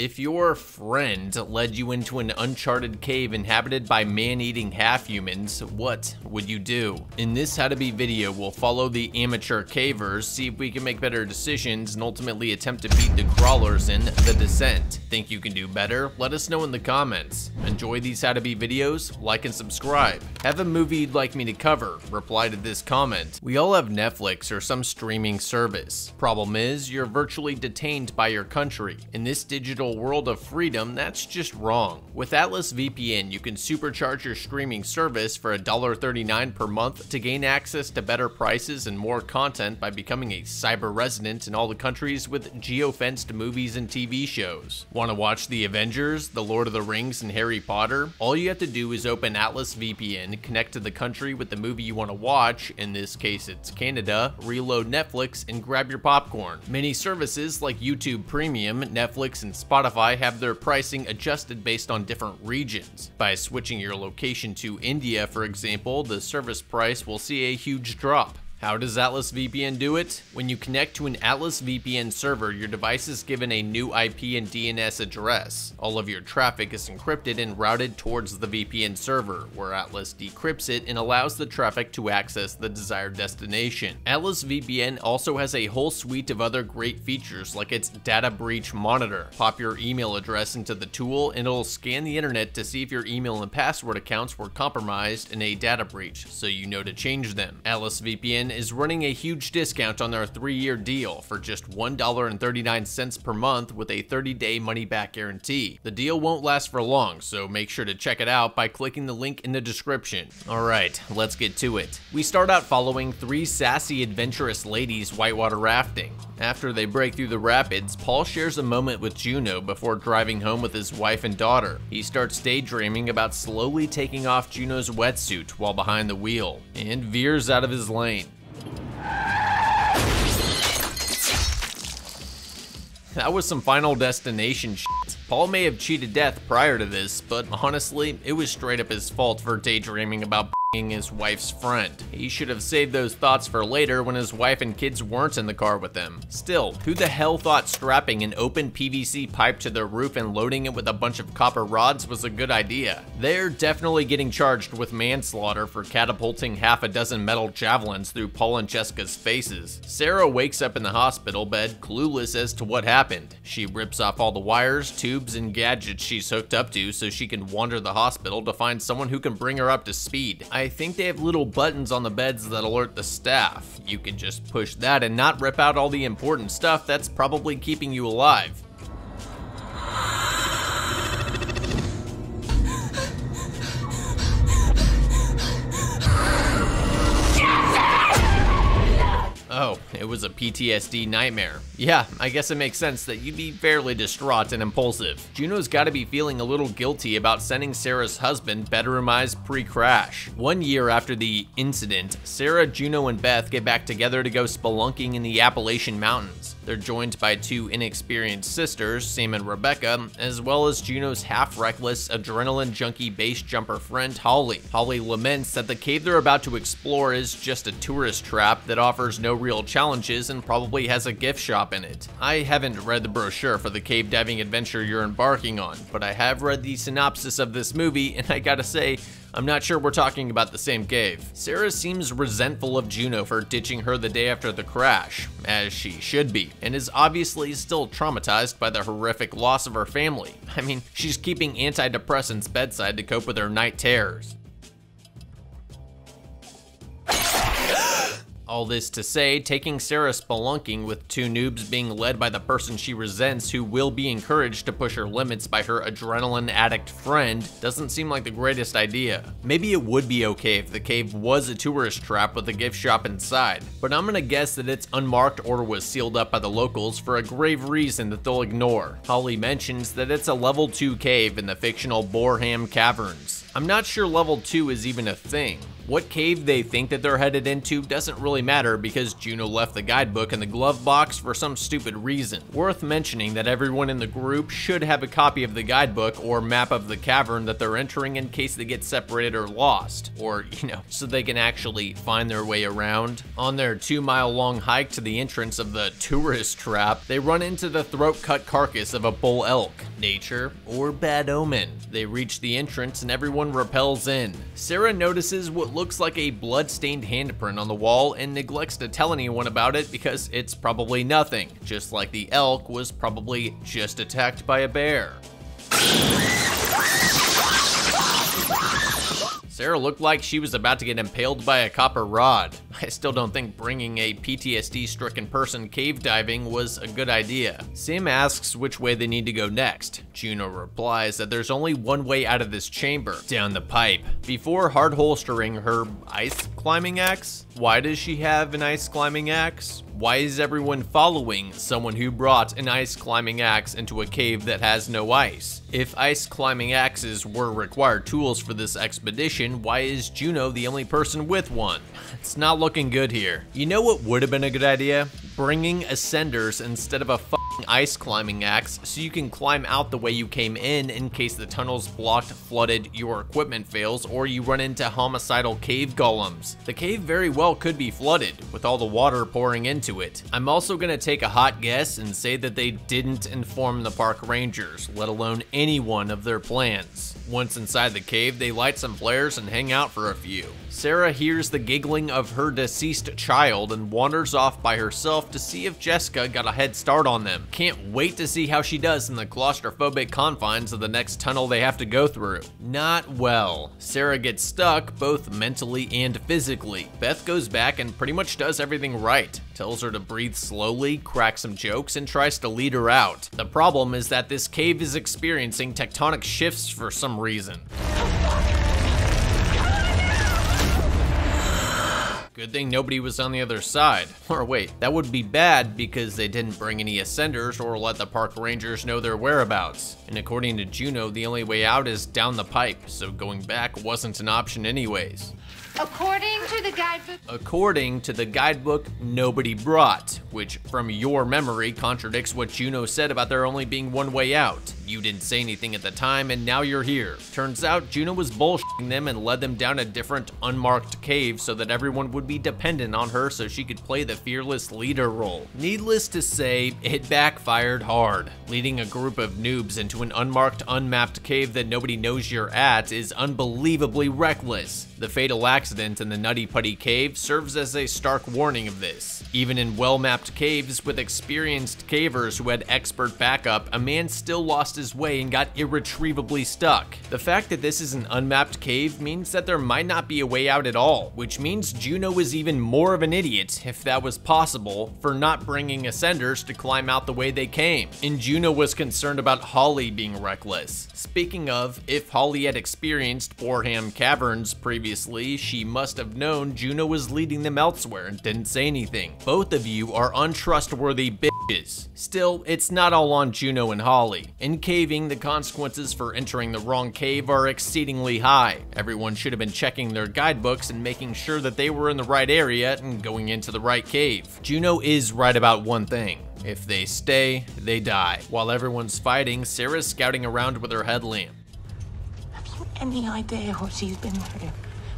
If your friend led you into an uncharted cave inhabited by man-eating half-humans, what would you do? In this how to beat video, we'll follow the amateur cavers, see if we can make better decisions, and ultimately attempt to beat the crawlers in The Descent. Think you can do better? Let us know in the comments. Enjoy these how to beat videos? Like and subscribe. Have a movie you'd like me to cover? Reply to this comment. We all have Netflix or some streaming service. Problem is, you're virtually detained by your country. In this digital world of freedom, that's just wrong. With Atlas VPN, you can supercharge your streaming service for $1.39 per month to gain access to better prices and more content by becoming a cyber resident in all the countries with geo-fenced movies and TV shows. Want to watch The Avengers, The Lord of the Rings, and Harry Potter? All you have to do is open Atlas VPN, connect to the country with the movie you want to watch, in this case it's Canada, reload Netflix, and grab your popcorn. Many services like YouTube Premium, Netflix, and Spotify have their pricing adjusted based on different regions. By switching your location to India, for example, the service price will see a huge drop. How does Atlas VPN do it? When you connect to an Atlas VPN server, your device is given a new IP and DNS address. All of your traffic is encrypted and routed towards the VPN server, where Atlas decrypts it and allows the traffic to access the desired destination. Atlas VPN also has a whole suite of other great features like its data breach monitor. Pop your email address into the tool and it'll scan the internet to see if your email and password accounts were compromised in a data breach, so you know to change them. Atlas VPN is running a huge discount on their three-year deal for just $1.39 per month with a 30-day money-back guarantee. The deal won't last for long, so make sure to check it out by clicking the link in the description. Alright, let's get to it. We start out following three sassy adventurous ladies whitewater rafting. After they break through the rapids, Paul shares a moment with Juno before driving home with his wife and daughter. He starts daydreaming about slowly taking off Juno's wetsuit while behind the wheel, and veers out of his lane. That was some Final Destination shit. Paul may have cheated death prior to this, but honestly, it was straight up his fault for daydreaming about his wife's friend. He should have saved those thoughts for later when his wife and kids weren't in the car with him. Still, who the hell thought strapping an open PVC pipe to the roof and loading it with a bunch of copper rods was a good idea? They're definitely getting charged with manslaughter for catapulting half a dozen metal javelins through Paul and Jessica's faces. Sarah wakes up in the hospital bed clueless as to what happened. She rips off all the wires, tubes, and gadgets she's hooked up to so she can wander the hospital to find someone who can bring her up to speed. I think they have little buttons on the beds that alert the staff. You can just push that and not rip out all the important stuff that's probably keeping you alive. Oh, it was a PTSD nightmare. Yeah, I guess it makes sense that you'd be fairly distraught and impulsive. Juno's gotta be feeling a little guilty about sending Sarah's husband Bedroomized pre-crash. One year after the incident, Sarah, Juno, and Beth get back together to go spelunking in the Appalachian Mountains. They're joined by two inexperienced sisters, Sam and Rebecca, as well as Juno's half-reckless, adrenaline junkie base jumper friend, Holly. Holly laments that the cave they're about to explore is just a tourist trap that offers no real challenges probably has a gift shop in it. I haven't read the brochure for the cave diving adventure you're embarking on, but I have read the synopsis of this movie, and I gotta say, I'm not sure we're talking about the same cave. Sarah seems resentful of Juno for ditching her the day after the crash, as she should be, and is obviously still traumatized by the horrific loss of her family. I mean, she's keeping antidepressants bedside to cope with her night terrors. All this to say, taking Sarah spelunking with two noobs being led by the person she resents who will be encouraged to push her limits by her adrenaline addict friend doesn't seem like the greatest idea. Maybe it would be okay if the cave was a tourist trap with a gift shop inside, but I'm gonna guess that it's unmarked or was sealed up by the locals for a grave reason that they'll ignore. Holly mentions that it's a level 2 cave in the fictional Boreham Caverns. I'm not sure level 2 is even a thing. What cave they think that they're headed into doesn't really matter because Juno left the guidebook in the glove box for some stupid reason. Worth mentioning that everyone in the group should have a copy of the guidebook or map of the cavern that they're entering in case they get separated or lost, or, you know, so they can actually find their way around. On their two mile long hike to the entrance of the tourist trap, they run into the throat cut carcass of a bull elk. nature, or bad omen. They reach the entrance and everyone rappels in. Sarah notices what looks like a blood-stained handprint on the wall and neglects to tell anyone about it because it's probably nothing, just like the elk was probably just attacked by a bear. Sarah looked like she was about to get impaled by a copper rod. I still don't think bringing a PTSD-stricken person cave diving was a good idea. Sim asks which way they need to go next. Juno replies that there's only one way out of this chamber, down the pipe. Before hard holstering her ice climbing axe? Why does she have an ice climbing axe? Why is everyone following someone who brought an ice climbing axe into a cave that has no ice? If ice climbing axes were required tools for this expedition, why is Juno the only person with one? It's not looking good here. You know what would have been a good idea? Bringing ascenders instead of a ice climbing axe so you can climb out the way you came in in case the tunnel's blocked, flooded, your equipment fails, or you run into homicidal cave golems. The cave very well could be flooded, with all the water pouring into it. I'm also gonna take a hot guess and say that they didn't inform the park rangers, let alone anyone of their plans. Once inside the cave, they light some flares and hang out for a few. Sarah hears the giggling of her deceased child and wanders off by herself to see if Jessica got a head start on them. Can't wait to see how she does in the claustrophobic confines of the next tunnel they have to go through. Not well. Sarah gets stuck both mentally and physically. Beth goes back and pretty much does everything right. Tells her to breathe slowly, cracks some jokes, and tries to lead her out. The problem is that this cave is experiencing tectonic shifts for some reason. Good thing nobody was on the other side. Or wait, that would be bad because they didn't bring any ascenders or let the park rangers know their whereabouts. And according to Juno, the only way out is down the pipe, so going back wasn't an option anyways. According to the guidebook. According to the guidebook nobody brought, which from your memory contradicts what Juno said about there only being one way out. You didn't say anything at the time and now you're here. Turns out Juno was bullshitting them and led them down a different unmarked cave so that everyone would be dependent on her so she could play the fearless leader role. Needless to say, it backfired hard. Leading a group of noobs into an unmarked, unmapped cave that nobody knows you're at is unbelievably reckless. The fatal accident in the Nutty Putty Cave serves as a stark warning of this. Even in well-mapped caves with experienced cavers who had expert backup, a man still lost his way and got irretrievably stuck. The fact that this is an unmapped cave means that there might not be a way out at all, which means Juno is even more of an idiot, if that was possible, for not bringing ascenders to climb out the way they came. And Juno was concerned about Holly being reckless. Speaking of, if Holly had experienced Boreham Caverns previously, she must have known Juno was leading them elsewhere and didn't say anything. Both of you are untrustworthy bitches. Still, it's not all on Juno and Holly. In caving, the consequences for entering the wrong cave are exceedingly high. Everyone should have been checking their guidebooks and making sure that they were in the right area and going into the right cave. Juno is right about one thing. If they stay, they die. While everyone's fighting, Sarah's scouting around with her headlamp. Have you any idea what she's been through?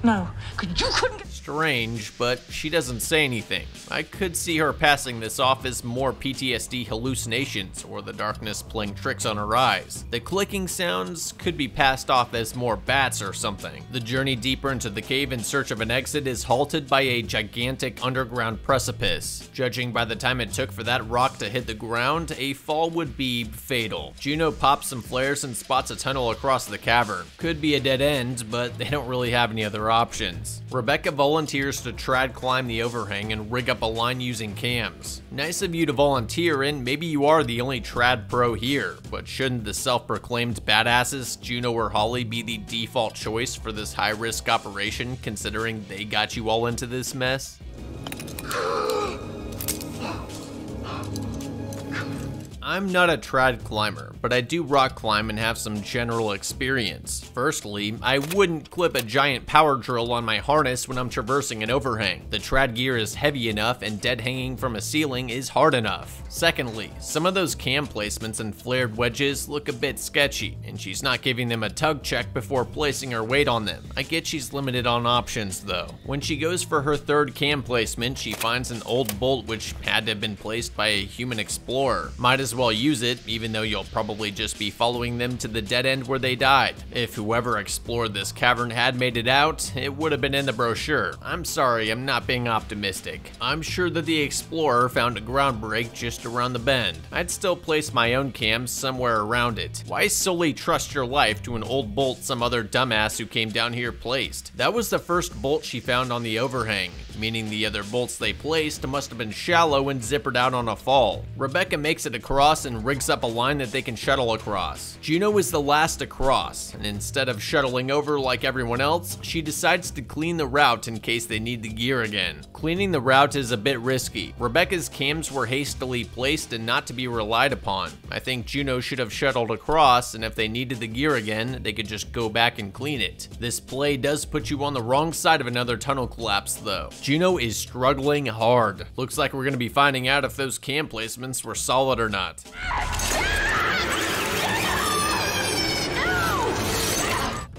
No, you couldn't get. Strange, but she doesn't say anything. I could see her passing this off as more PTSD hallucinations or the darkness playing tricks on her eyes. The clicking sounds could be passed off as more bats or something. The journey deeper into the cave in search of an exit is halted by a gigantic underground precipice. Judging by the time it took for that rock to hit the ground, a fall would be fatal. Juno pops some flares and spots a tunnel across the cavern. Could be a dead end, but they don't really have any other options. Rebecca volunteers to trad climb the overhang and rig up a line using cams. Nice of you to volunteer and maybe you are the only trad pro here, but shouldn't the self-proclaimed badasses Juno or Holly be the default choice for this high-risk operation considering they got you all into this mess? I'm not a trad climber, but I do rock climb and have some general experience. Firstly, I wouldn't clip a giant power drill on my harness when I'm traversing an overhang. The trad gear is heavy enough and dead hanging from a ceiling is hard enough. Secondly, some of those cam placements and flared wedges look a bit sketchy, and she's not giving them a tug check before placing her weight on them. I get she's limited on options though. When she goes for her third cam placement, she finds an old bolt which had to have been placed by a human explorer. Might as well well use it, even though you'll probably just be following them to the dead end where they died. If whoever explored this cavern had made it out, it would have been in the brochure. I'm sorry, I'm not being optimistic. I'm sure that the explorer found a ground break just around the bend. I'd still place my own cams somewhere around it. Why solely trust your life to an old bolt some other dumbass who came down here placed? That was the first bolt she found on the overhang, meaning the other bolts they placed must have been shallow and zippered out on a fall. Rebecca makes it across and rigs up a line that they can shuttle across. Juno is the last to cross, and instead of shuttling over like everyone else, she decides to clean the route in case they need the gear again. Cleaning the route is a bit risky. Rebecca's cams were hastily placed and not to be relied upon. I think Juno should have shuttled across, and if they needed the gear again, they could just go back and clean it. This play does put you on the wrong side of another tunnel collapse though. Juno is struggling hard. Looks like we're gonna be finding out if those cam placements were solid or not.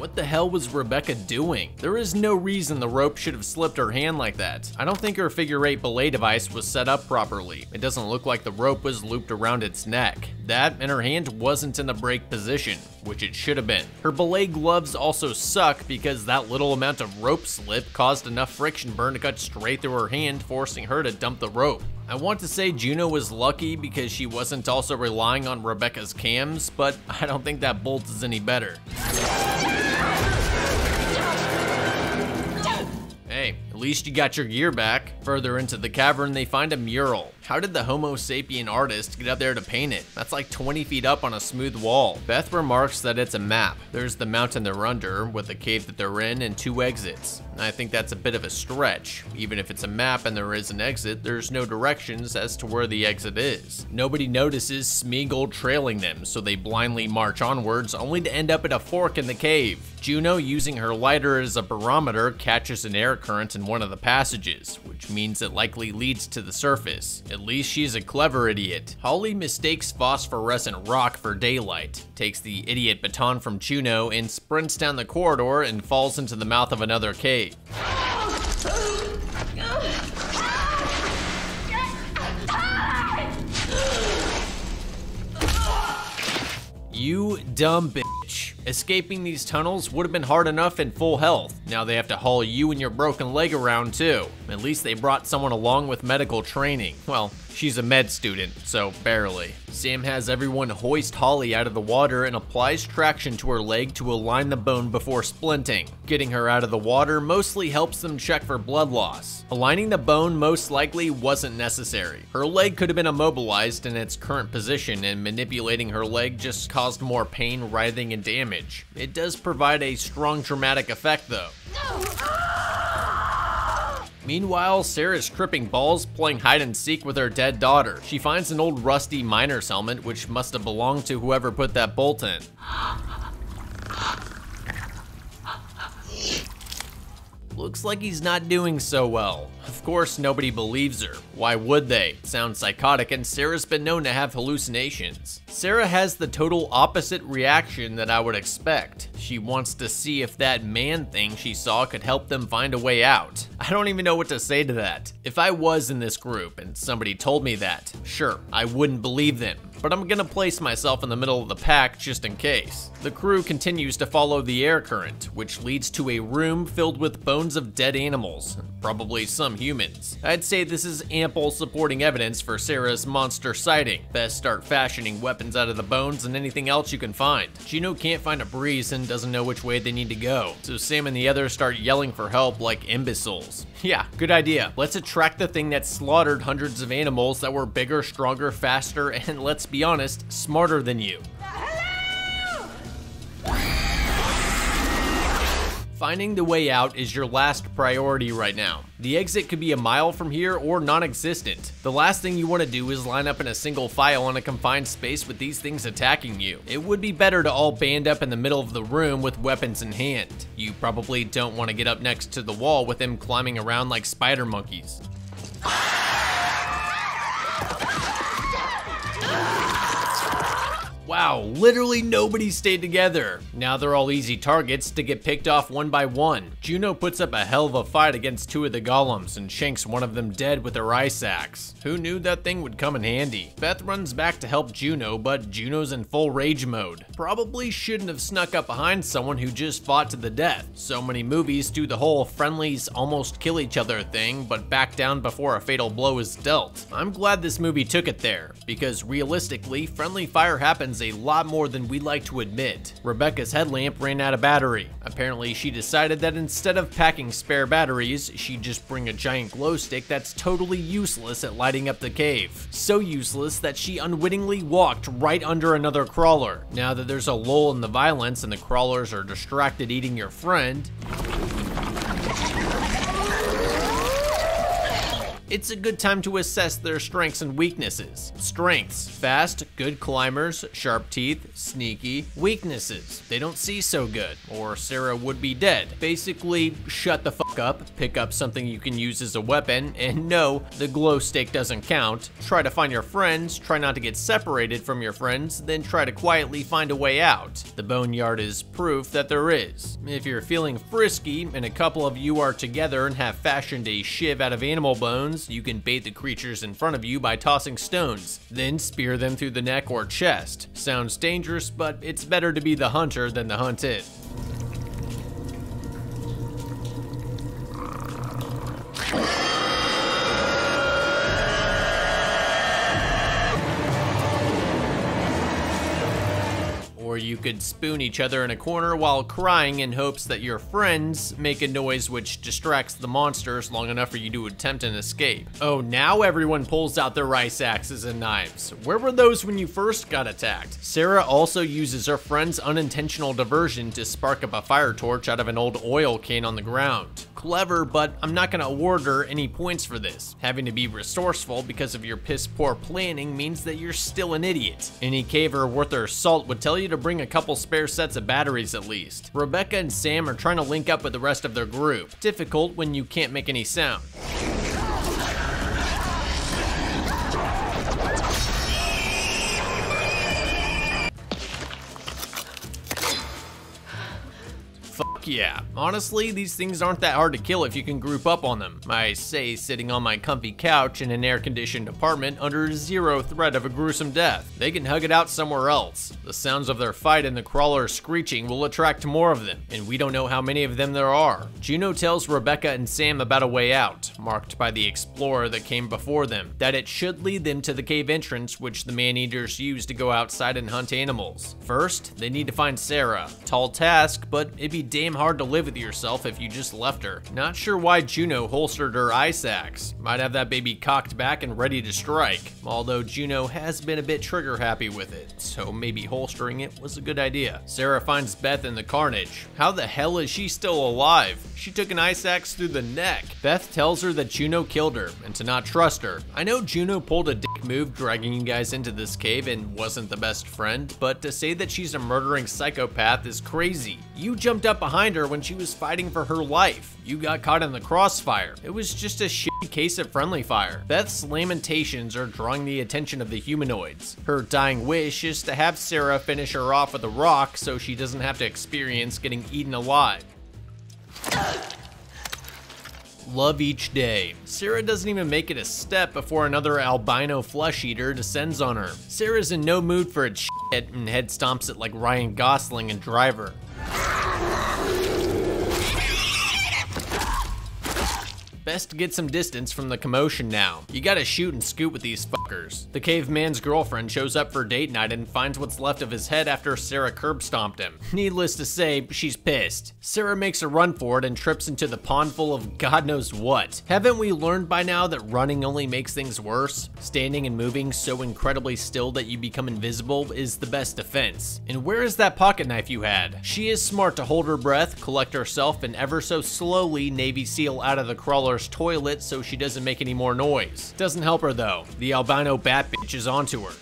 What the hell was Rebecca doing? There is no reason the rope should have slipped her hand like that. I don't think her figure eight belay device was set up properly. It doesn't look like the rope was looped around its neck. That and her hand wasn't in the brake position, which it should have been. Her belay gloves also suck because that little amount of rope slip caused enough friction burn to cut straight through her hand, forcing her to dump the rope. I want to say Juno was lucky because she wasn't also relying on Rebecca's cams, but I don't think that bolt is any better. Hey, at least you got your gear back. Further into the cavern, they find a mural. How did the Homo sapien artist get up there to paint it? That's like 20 feet up on a smooth wall. Beth remarks that it's a map. There's the mountain they're under, with the cave that they're in, and two exits. I think that's a bit of a stretch. Even if it's a map and there is an exit, there's no directions as to where the exit is. Nobody notices Smeagol trailing them, so they blindly march onwards, only to end up at a fork in the cave. Juno, using her lighter as a barometer, catches an air current in one of the passages, which means it likely leads to the surface. At least she's a clever idiot. Holly mistakes phosphorescent rock for daylight, takes the idiot baton from Juno, and sprints down the corridor and falls into the mouth of another cave. You dumb bitch. Escaping these tunnels would have been hard enough in full health. Now they have to haul you and your broken leg around too. At least they brought someone along with medical training. Well, she's a med student, so barely. Sam has everyone hoist Holly out of the water and applies traction to her leg to align the bone before splinting. Getting her out of the water mostly helps them check for blood loss. Aligning the bone most likely wasn't necessary. Her leg could have been immobilized in its current position and manipulating her leg just caused more pain, writhing, and damage. It does provide a strong dramatic effect though. Meanwhile, Sarah is tripping balls playing hide and seek with her dead daughter. She finds an old rusty miner's helmet, which must have belonged to whoever put that bolt in. Looks like he's not doing so well. Of course, nobody believes her. Why would they? Sounds psychotic, and Sarah's been known to have hallucinations. Sarah has the total opposite reaction that I would expect. She wants to see if that man thing she saw could help them find a way out. I don't even know what to say to that. If I was in this group and somebody told me that, sure, I wouldn't believe them but I'm gonna place myself in the middle of the pack just in case. The crew continues to follow the air current, which leads to a room filled with bones of dead animals, probably some humans. I'd say this is ample supporting evidence for Sarah's monster sighting. Best start fashioning weapons out of the bones and anything else you can find. Juno can't find a breeze and doesn't know which way they need to go, so Sam and the others start yelling for help like imbeciles. Yeah, good idea. Let's attract the thing that slaughtered hundreds of animals that were bigger, stronger, faster, and let's be honest, smarter than you. Finding the way out is your last priority right now. The exit could be a mile from here or non-existent. The last thing you want to do is line up in a single file in a confined space with these things attacking you. It would be better to all band up in the middle of the room with weapons in hand. You probably don't want to get up next to the wall with them climbing around like spider monkeys. Wow, literally nobody stayed together. Now they're all easy targets to get picked off one by one. Juno puts up a hell of a fight against two of the golems and shanks one of them dead with her ice axe. Who knew that thing would come in handy? Beth runs back to help Juno, but Juno's in full rage mode. Probably shouldn't have snuck up behind someone who just fought to the death. So many movies do the whole friendlies almost kill each other thing, but back down before a fatal blow is dealt. I'm glad this movie took it there, because realistically, friendly fire happens a lot more than we like to admit. Rebecca's headlamp ran out of battery. Apparently, she decided that instead of packing spare batteries, she'd just bring a giant glow stick that's totally useless at lighting up the cave. So useless that she unwittingly walked right under another crawler. Now that there's a lull in the violence and the crawlers are distracted eating your friend, it's a good time to assess their strengths and weaknesses. Strengths, fast, good climbers, sharp teeth, sneaky. Weaknesses, they don't see so good, or Sarah would be dead. Basically, shut the fuck up, pick up something you can use as a weapon, and no, the glow stick doesn't count. Try to find your friends, try not to get separated from your friends, then try to quietly find a way out. The boneyard is proof that there is. If you're feeling frisky, and a couple of you are together and have fashioned a shiv out of animal bones, you can bait the creatures in front of you by tossing stones, then spear them through the neck or chest. Sounds dangerous, but it's better to be the hunter than the hunted. Could spoon each other in a corner while crying in hopes that your friends make a noise which distracts the monsters long enough for you to attempt an escape. Oh, now everyone pulls out their ice axes and knives. Where were those when you first got attacked? Sarah also uses her friend's unintentional diversion to spark up a fire torch out of an old oil can on the ground. Clever, but I'm not gonna award her any points for this. Having to be resourceful because of your piss poor planning means that you're still an idiot. Any caver worth their salt would tell you to bring a couple spare sets of batteries at least. Rebecca and Sam are trying to link up with the rest of their group. Difficult when you can't make any sound. Fuck yeah. Honestly, these things aren't that hard to kill if you can group up on them. I say sitting on my comfy couch in an air-conditioned apartment under zero threat of a gruesome death. They can hug it out somewhere else. The sounds of their fight and the crawler screeching will attract more of them, and we don't know how many of them there are. Juno tells Rebecca and Sam about a way out, marked by the explorer that came before them, that it should lead them to the cave entrance which the man-eaters use to go outside and hunt animals. First, they need to find Sarah. Tall task, but it'd be damn hard to live with yourself if you just left her. Not sure why Juno holstered her ice axe. Might have that baby cocked back and ready to strike. Although Juno has been a bit trigger happy with it, so maybe holstering it was a good idea. Sarah finds Beth in the carnage. How the hell is she still alive? She took an ice axe through the neck. Beth tells her that Juno killed her and to not trust her. I know Juno pulled a move dragging you guys into this cave and wasn't the best friend, but to say that she's a murdering psychopath is crazy. You jumped up behind her when she was fighting for her life. You got caught in the crossfire. It was just a shitty case of friendly fire. Beth's lamentations are drawing the attention of the humanoids. Her dying wish is to have Sarah finish her off with a rock so she doesn't have to experience getting eaten alive. Love each day. Sarah doesn't even make it a step before another albino flesh eater descends on her. Sarah's in no mood for its shit and head stomps it like Ryan Gosling and Driver. Best to get some distance from the commotion now. You gotta shoot and scoot with these The caveman's girlfriend shows up for date night and finds what's left of his head after Sarah curb stomped him. Needless to say, she's pissed. Sarah makes a run for it and trips into the pond full of God knows what. Haven't we learned by now that running only makes things worse? Standing and moving so incredibly still that you become invisible is the best defense. And where is that pocket knife you had? She is smart to hold her breath, collect herself, and ever so slowly Navy SEAL out of the crawler's toilet so she doesn't make any more noise. Doesn't help her though. The albino bat bitch is onto her.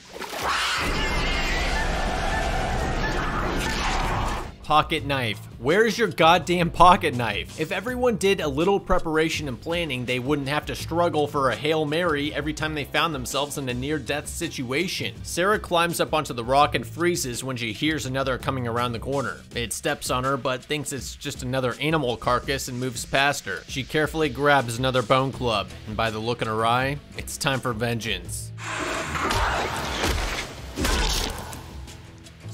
Pocket knife. Where's your goddamn pocket knife? If everyone did a little preparation and planning, they wouldn't have to struggle for a Hail Mary every time they found themselves in a near-death situation. Sarah climbs up onto the rock and freezes when she hears another coming around the corner. It steps on her, but thinks it's just another animal carcass and moves past her. She carefully grabs another bone club, and by the look in her eye, it's time for vengeance.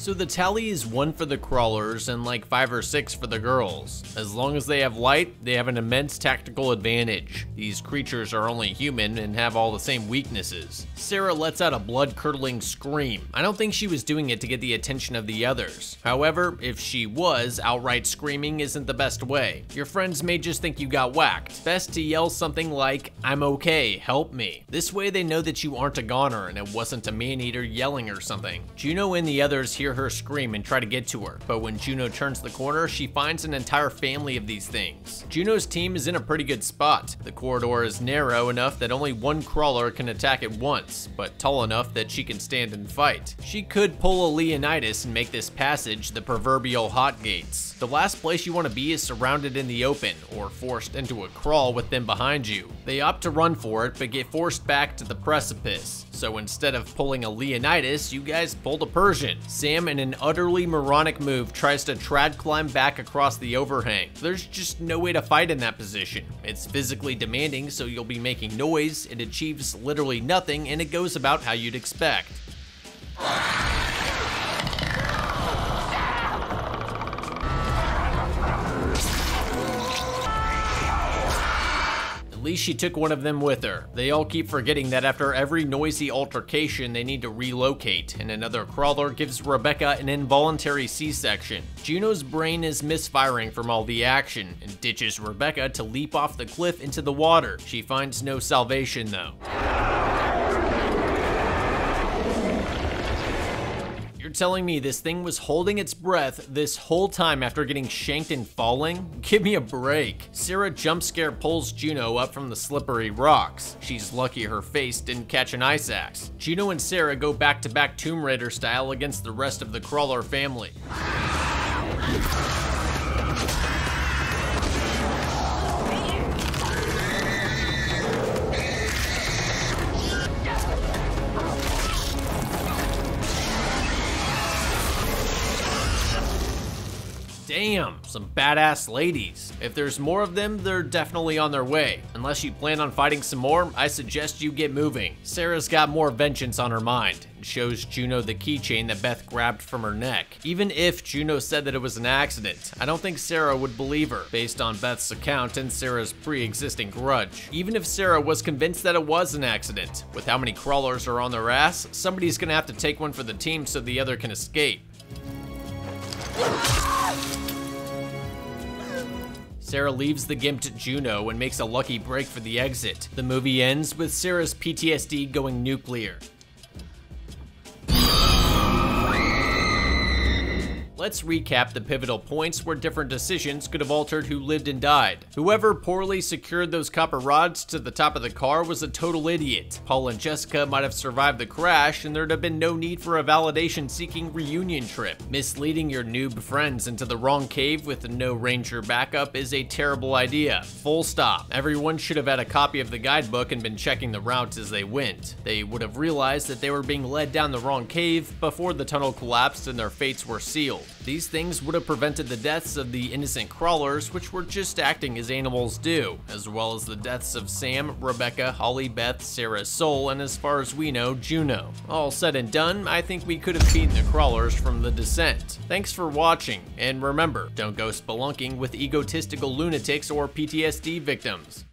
So the tally is one for the crawlers and like five or six for the girls. As long as they have light, they have an immense tactical advantage. These creatures are only human and have all the same weaknesses. Sarah lets out a blood-curdling scream. I don't think she was doing it to get the attention of the others. However, if she was, outright screaming isn't the best way. Your friends may just think you got whacked. Best to yell something like, I'm okay, help me. This way they know that you aren't a goner and it wasn't a man-eater yelling or something. Juno and the others hear her scream and try to get to her, but when Juno turns the corner, she finds an entire family of these things. Juno's team is in a pretty good spot. The corridor is narrow enough that only one crawler can attack at once, but tall enough that she can stand and fight. She could pull a Leonidas and make this passage the proverbial hot gates. The last place you want to be is surrounded in the open, or forced into a crawl with them behind you. They opt to run for it, but get forced back to the precipice. So instead of pulling a Leonidas, you guys pulled a Persian. Sam, in an utterly moronic move, tries to trad climb back across the overhang. There's just no way to fight in that position. It's physically demanding, so you'll be making noise, it achieves literally nothing, and it goes about how you'd expect. Least she took one of them with her. They all keep forgetting that after every noisy altercation, they need to relocate, and another crawler gives Rebecca an involuntary C-section. Juno's brain is misfiring from all the action, and ditches Rebecca to leap off the cliff into the water. She finds no salvation though. Telling me this thing was holding its breath this whole time after getting shanked and falling? Give me a break. Sarah jump scare pulls Juno up from the slippery rocks. She's lucky her face didn't catch an ice axe. Juno and Sarah go back to back Tomb Raider style against the rest of the crawler family. Damn, some badass ladies. If there's more of them, they're definitely on their way. Unless you plan on fighting some more, I suggest you get moving. Sarah's got more vengeance on her mind and shows Juno the keychain that Beth grabbed from her neck. Even if Juno said that it was an accident, I don't think Sarah would believe her, based on Beth's account and Sarah's pre-existing grudge. Even if Sarah was convinced that it was an accident, with how many crawlers are on their ass, somebody's gonna have to take one for the team so the other can escape. Sarah leaves the gimped Juno and makes a lucky break for the exit. The movie ends with Sarah's PTSD going nuclear. Let's recap the pivotal points where different decisions could have altered who lived and died. Whoever poorly secured those copper rods to the top of the car was a total idiot. Paul and Jessica might have survived the crash and there'd have been no need for a validation-seeking reunion trip. Misleading your noob friends into the wrong cave with no ranger backup is a terrible idea. Full stop. Everyone should have had a copy of the guidebook and been checking the routes as they went. They would have realized that they were being led down the wrong cave before the tunnel collapsed and their fates were sealed. These things would have prevented the deaths of the innocent crawlers, which were just acting as animals do, as well as the deaths of Sam, Rebecca, Holly, Beth, Sarah, Soul, and as far as we know, Juno. All said and done, I think we could have beaten the crawlers from the descent. Thanks for watching, and remember, don't go spelunking with egotistical lunatics or PTSD victims.